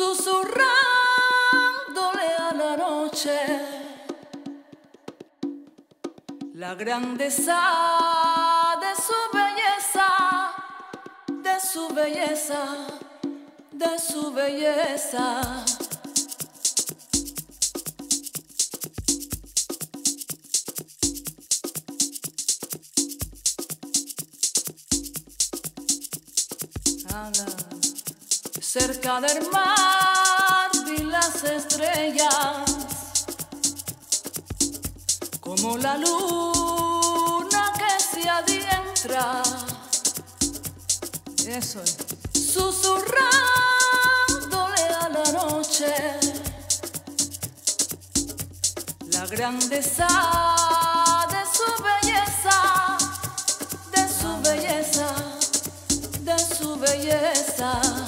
susurrándole a la noche la grandeza de su belleza, de su belleza, de su belleza. Cerca del mar vi las estrellas, como la luna que se adentra. Eso es. Susurrándole a la noche la grandeza de su belleza, de su belleza, de su belleza.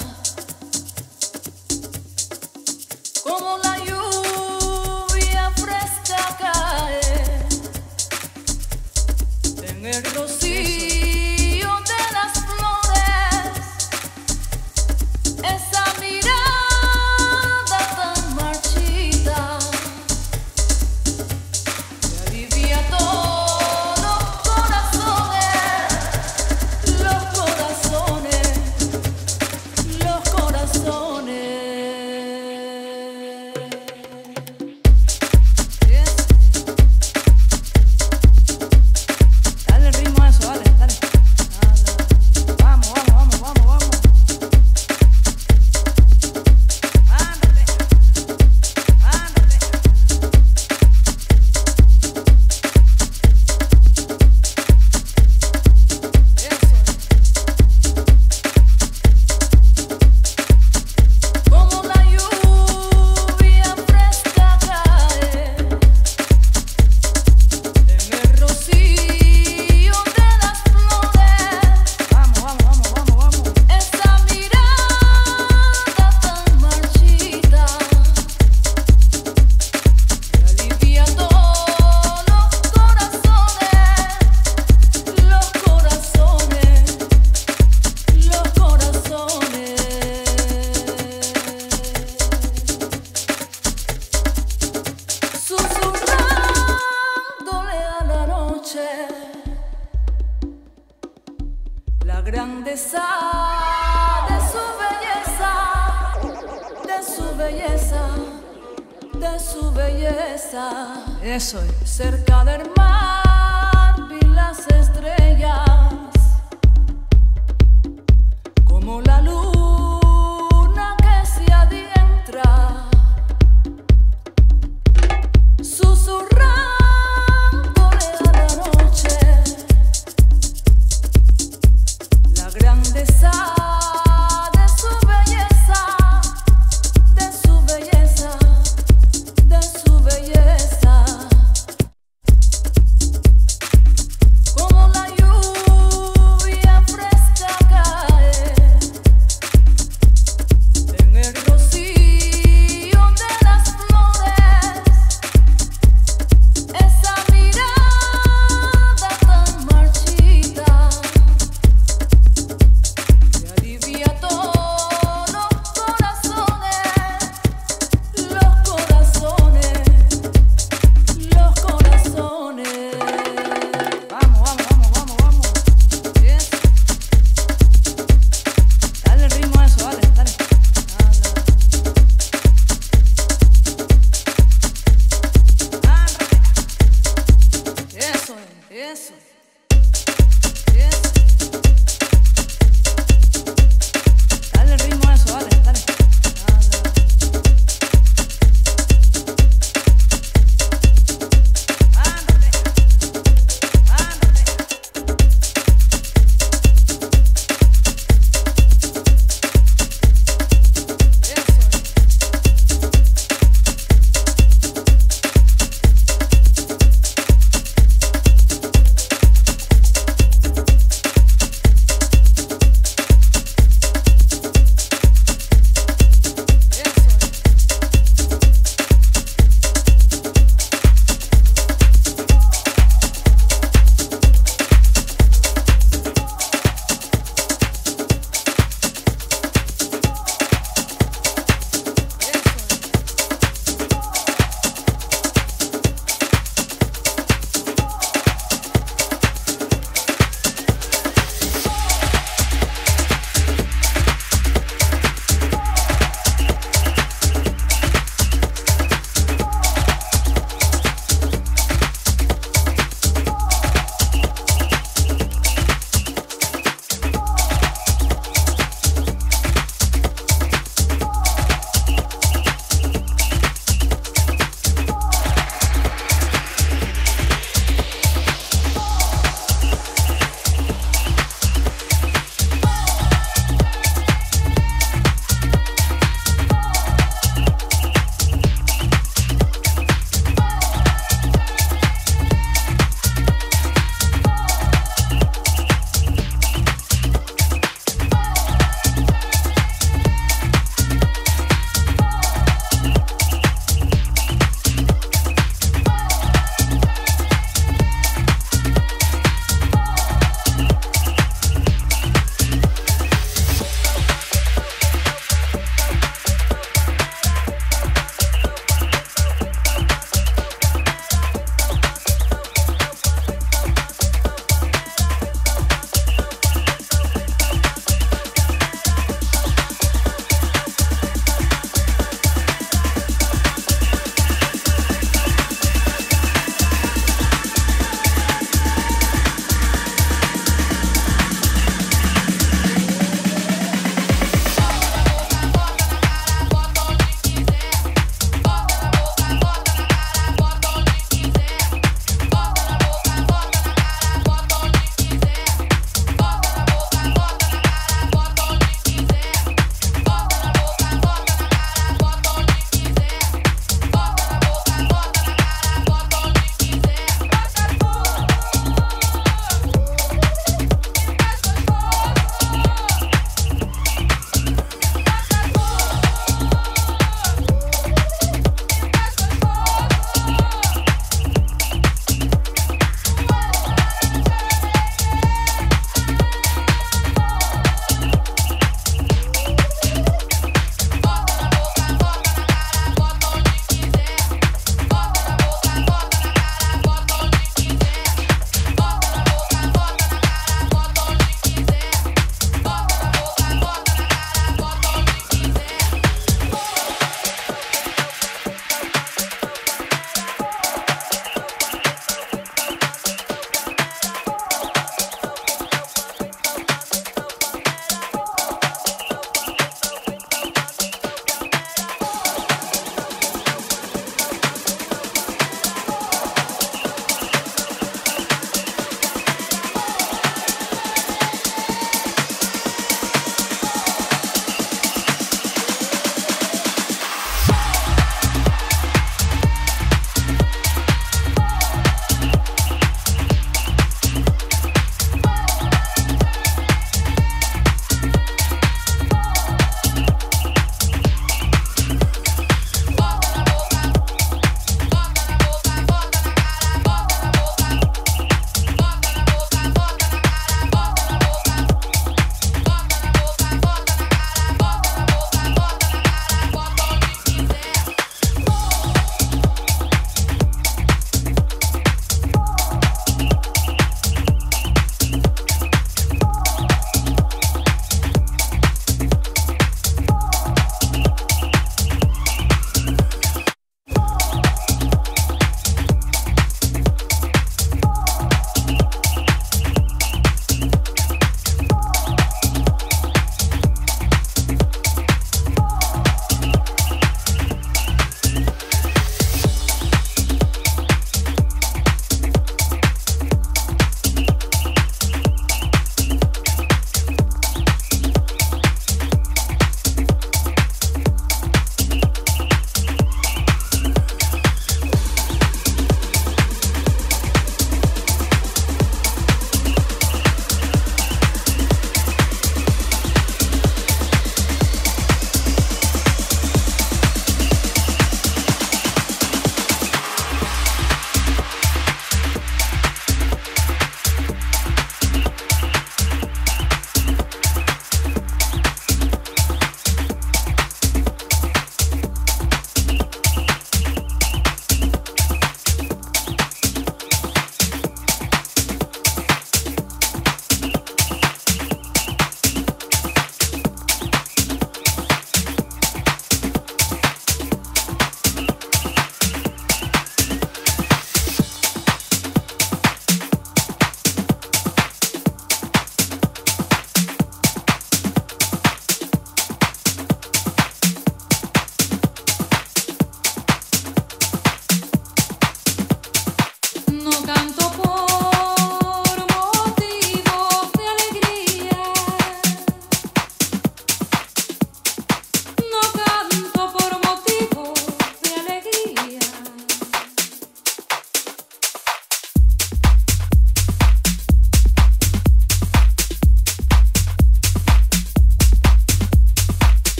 como la.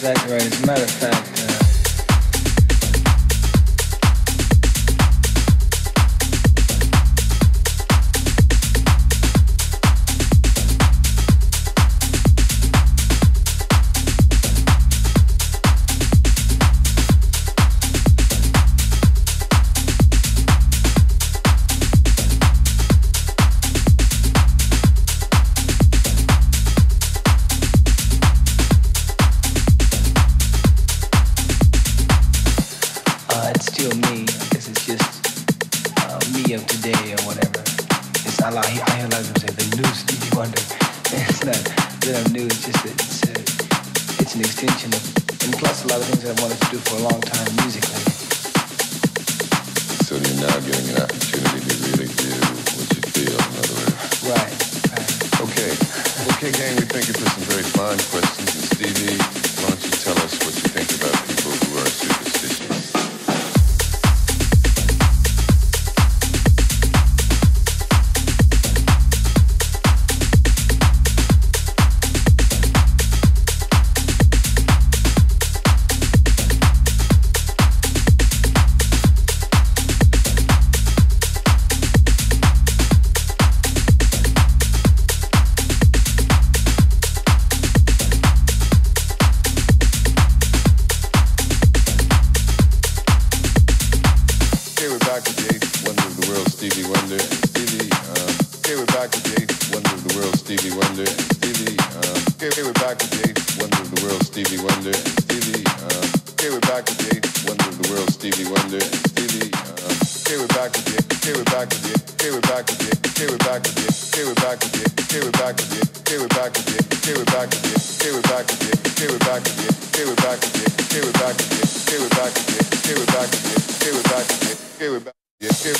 exactly right. As a matter of fact,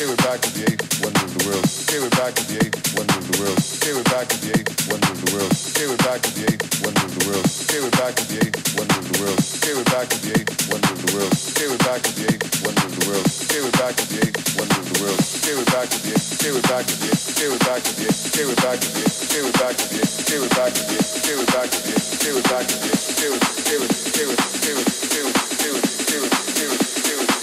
Here we're back at the eight the world. The favorite back of the eighth wonder of the world. The favorite back of the eighth wonder of the world. The favorite back of the eighth wonder of the world. The favorite back of the eighth wonder of the world. The favorite back of the eighth wonder of the world. The favorite back of the eighth wonder of the world. The favorite back of the eighth wonder of the world. The favorite back of the eighth. Favorite back of the eighth. Favorite back of the eighth. Favorite back of the eighth. Favorite back of the eighth. Favorite back of the eighth. Favorite back of the eighth. Favorite back of the eighth. Favorite favorite favorite favorite favorite favorite favorite favorite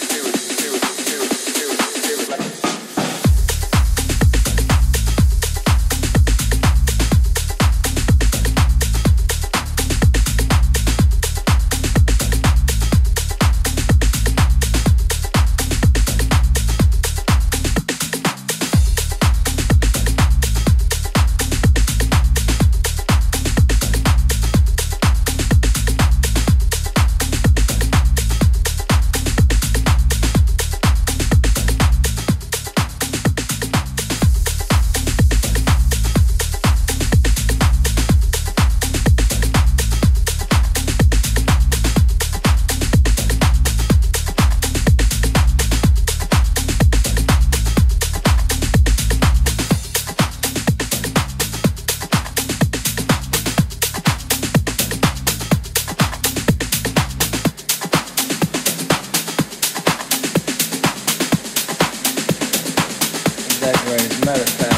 matter of fact.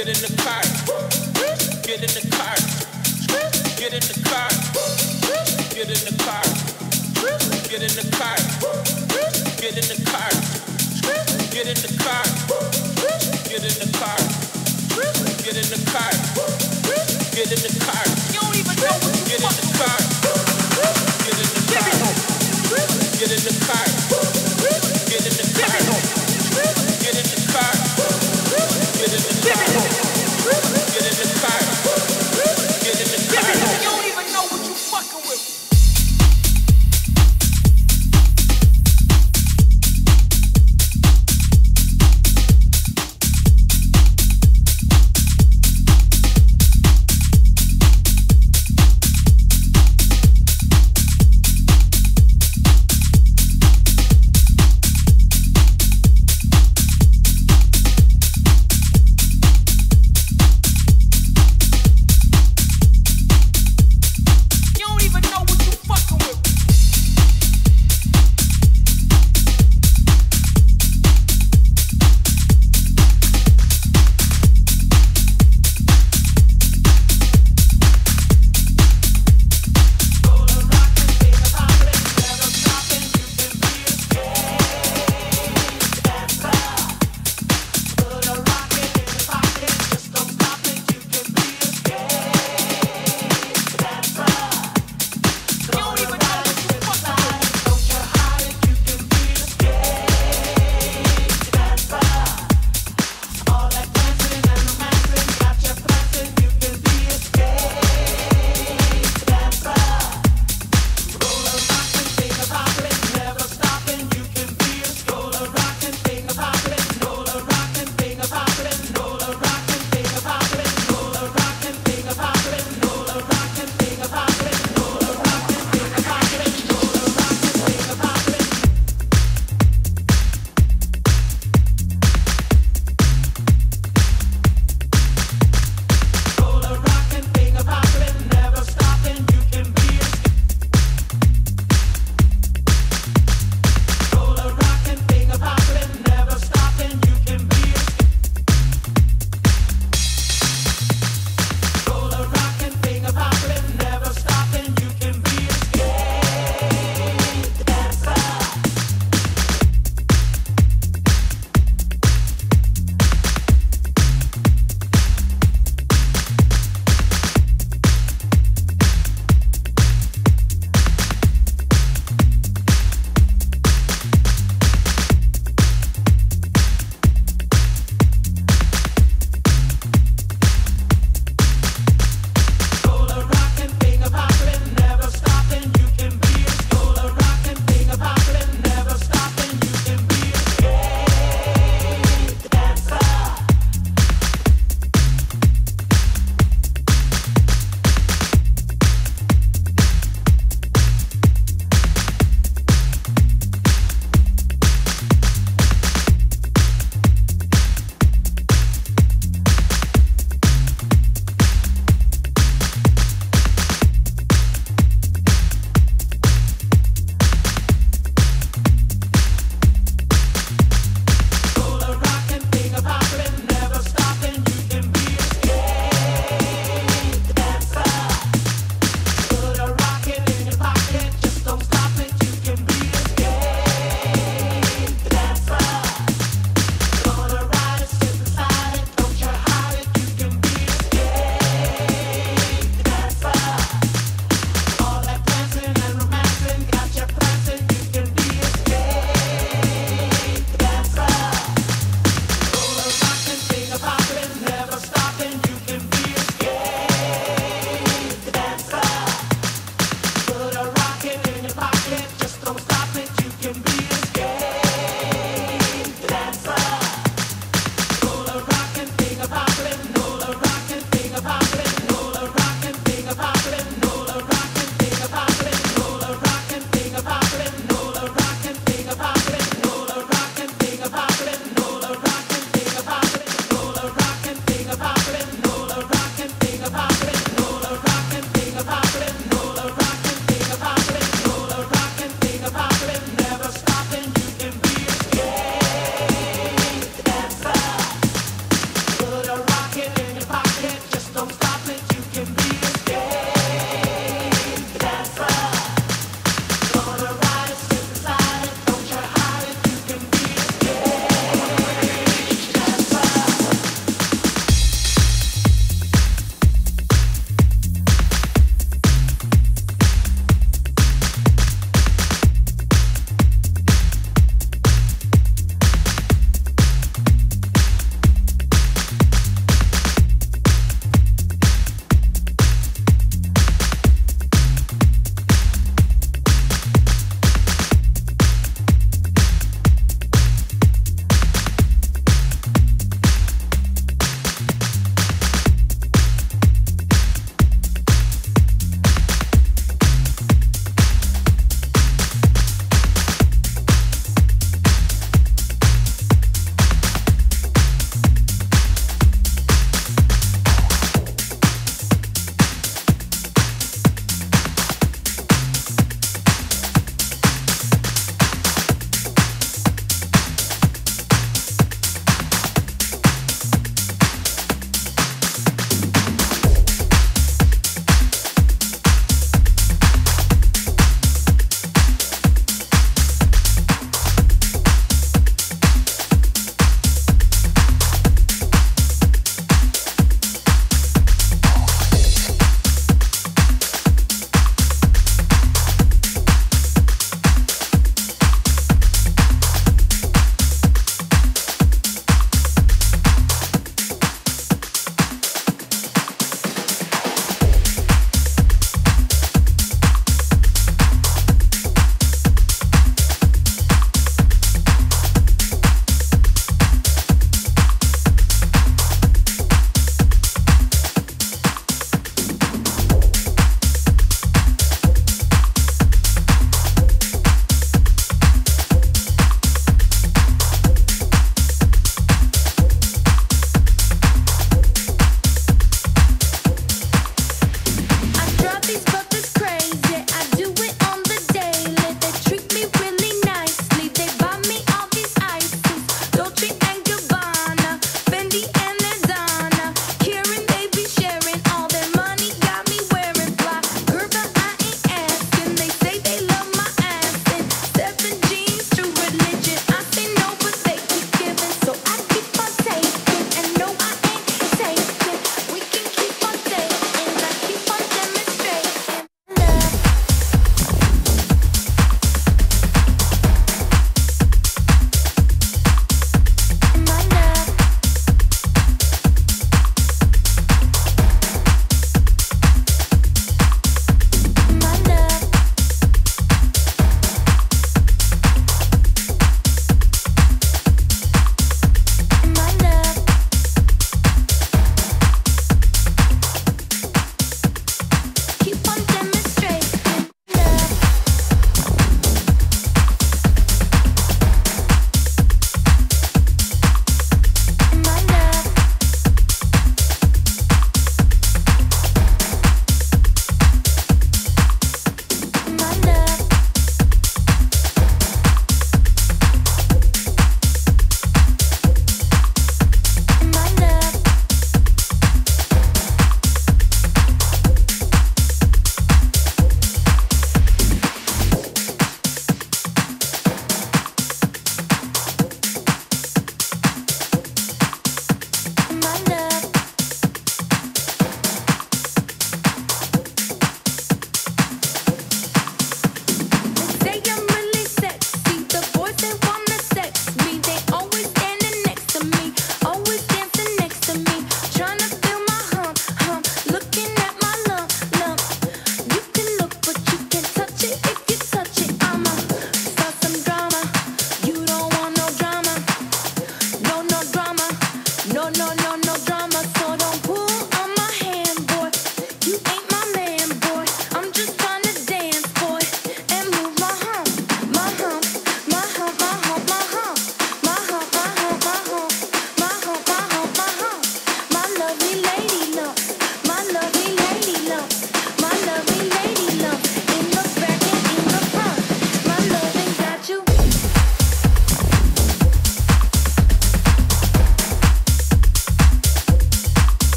Get in the car. Get in the car. Get in the car. Get in the car. Get in the car. Get in the car. Get in the car. Get in the car. Get in the car. Get in the car. You don't even know what you Get in the car. Get in the car. Get in the car. Get in the car. Get in the car. Get in the car.